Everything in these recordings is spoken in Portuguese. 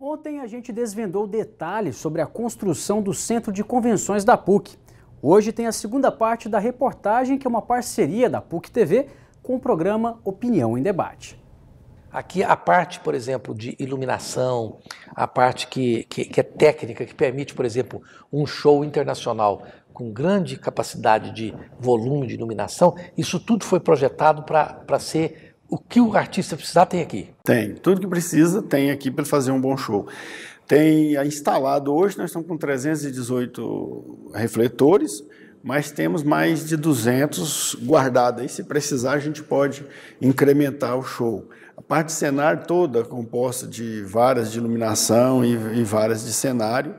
Ontem a gente desvendou detalhes sobre a construção do Centro de Convenções da PUC. Hoje tem a segunda parte da reportagem, que é uma parceria da PUC TV com o programa Opinião em Debate. Aqui a parte, por exemplo, de iluminação, a parte que, que, que é técnica, que permite, por exemplo, um show internacional com grande capacidade de volume de iluminação, isso tudo foi projetado para ser o que o artista precisar tem aqui? Tem. Tudo que precisa tem aqui para fazer um bom show. Tem instalado hoje, nós estamos com 318 refletores, mas temos mais de 200 guardados. Aí, se precisar, a gente pode incrementar o show. A parte de cenário toda composta de varas de iluminação e, e varas de cenário.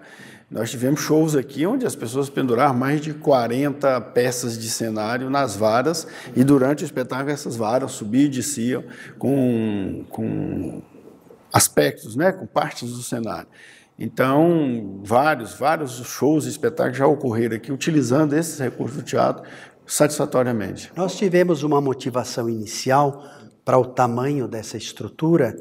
Nós tivemos shows aqui onde as pessoas penduraram mais de 40 peças de cenário nas varas e durante o espetáculo essas varas subiam e desciam com, com aspectos, né, com partes do cenário. Então, vários, vários shows e espetáculos já ocorreram aqui utilizando esses recursos do teatro satisfatoriamente. Nós tivemos uma motivação inicial para o tamanho dessa estrutura,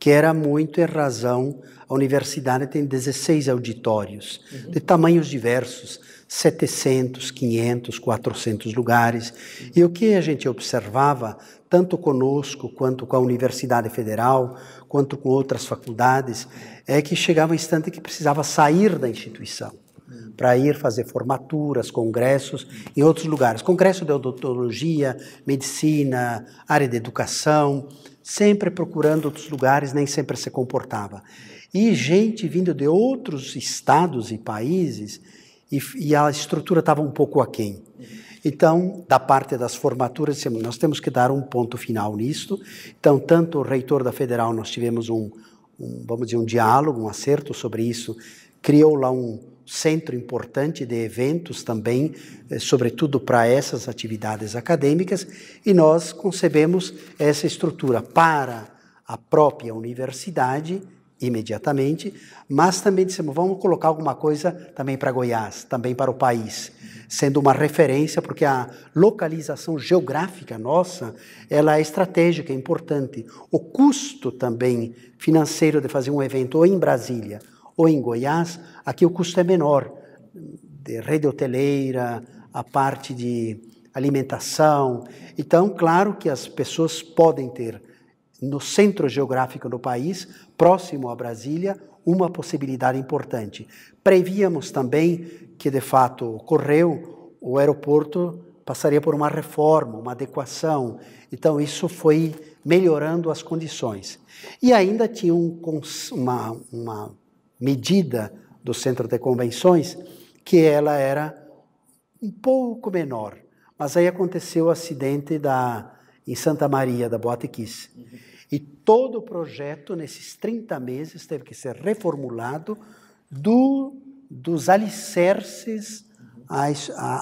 que era muito em razão a universidade tem 16 auditórios, uhum. de tamanhos diversos, 700, 500, 400 lugares. E o que a gente observava, tanto conosco, quanto com a Universidade Federal, quanto com outras faculdades, é que chegava um instante que precisava sair da instituição para ir fazer formaturas, congressos em outros lugares. Congresso de odontologia, medicina, área de educação, sempre procurando outros lugares, nem sempre se comportava e gente vindo de outros estados e países, e, e a estrutura estava um pouco aquém. Então, da parte das formaturas, nós temos que dar um ponto final nisto. Então, tanto o reitor da Federal, nós tivemos um, um vamos dizer, um diálogo, um acerto sobre isso, criou lá um centro importante de eventos também, eh, sobretudo para essas atividades acadêmicas, e nós concebemos essa estrutura para a própria universidade imediatamente, mas também dissemos, vamos colocar alguma coisa também para Goiás, também para o país, sendo uma referência, porque a localização geográfica nossa, ela é estratégica, é importante. O custo também financeiro de fazer um evento ou em Brasília ou em Goiás, aqui o custo é menor, de rede hoteleira, a parte de alimentação. Então, claro que as pessoas podem ter no centro geográfico do país, próximo a Brasília, uma possibilidade importante. Prevíamos também que, de fato, ocorreu, o aeroporto passaria por uma reforma, uma adequação. Então, isso foi melhorando as condições. E ainda tinha um, uma, uma medida do centro de convenções que ela era um pouco menor. Mas aí aconteceu o acidente da, em Santa Maria, da Boate Kiss. Uhum. E todo o projeto, nesses 30 meses, teve que ser reformulado do, dos alicerces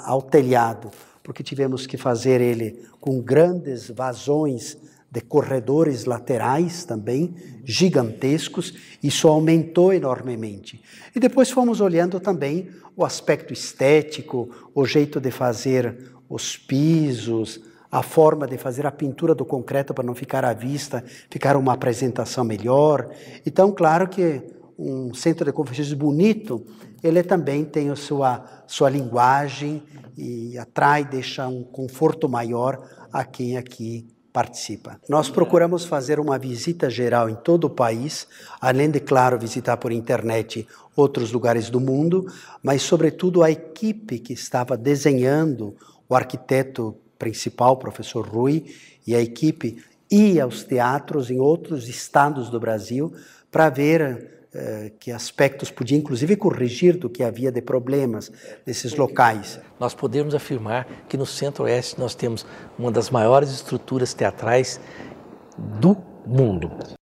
ao telhado, porque tivemos que fazer ele com grandes vazões de corredores laterais também, gigantescos, isso aumentou enormemente. E depois fomos olhando também o aspecto estético, o jeito de fazer os pisos, a forma de fazer a pintura do concreto para não ficar à vista, ficar uma apresentação melhor. Então, claro que um centro de conferências bonito, ele também tem a sua, sua linguagem e atrai, deixa um conforto maior a quem aqui participa. Nós procuramos fazer uma visita geral em todo o país, além de, claro, visitar por internet outros lugares do mundo, mas, sobretudo, a equipe que estava desenhando, o arquiteto principal, professor Rui, e a equipe ia aos teatros em outros estados do Brasil para ver que aspectos podia inclusive corrigir do que havia de problemas nesses locais. Nós podemos afirmar que no Centro-Oeste nós temos uma das maiores estruturas teatrais do mundo.